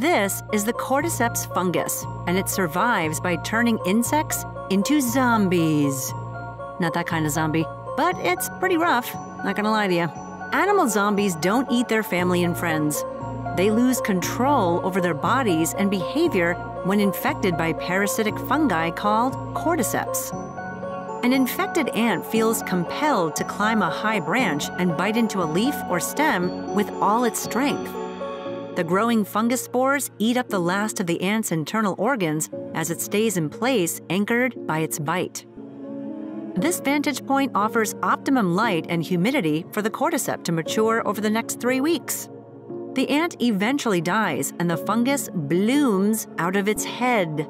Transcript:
This is the cordyceps fungus, and it survives by turning insects into zombies. Not that kind of zombie, but it's pretty rough, not gonna lie to you. Animal zombies don't eat their family and friends. They lose control over their bodies and behavior when infected by parasitic fungi called cordyceps. An infected ant feels compelled to climb a high branch and bite into a leaf or stem with all its strength. The growing fungus spores eat up the last of the ant's internal organs as it stays in place, anchored by its bite. This vantage point offers optimum light and humidity for the cordyceps to mature over the next three weeks. The ant eventually dies and the fungus blooms out of its head.